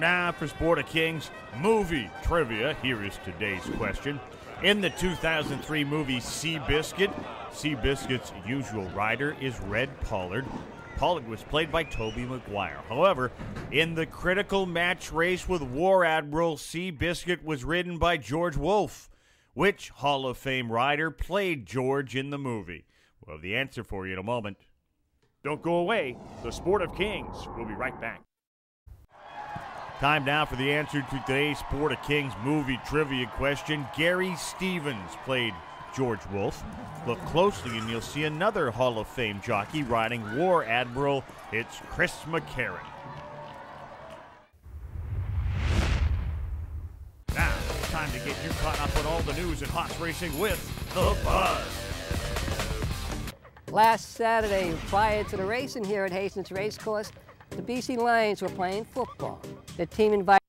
Now for Sport of Kings movie trivia. Here is today's question. In the 2003 movie Seabiscuit, Seabiscuit's usual rider is Red Pollard. Pollard was played by Tobey Maguire. However, in the critical match race with War Admiral, Seabiscuit was ridden by George Wolfe. Which Hall of Fame rider played George in the movie? Well, the answer for you in a moment. Don't go away. The Sport of Kings. We'll be right back. Time now for the answer to today's Sport of Kings movie trivia question. Gary Stevens played George Wolfe. Look closely and you'll see another Hall of Fame jockey riding War Admiral. It's Chris McCarron. Now, time to get you caught up on all the news in horse racing with The Buzz. Last Saturday, prior to the racing here at Hastings Racecourse, the BC Lions were playing football. The team invited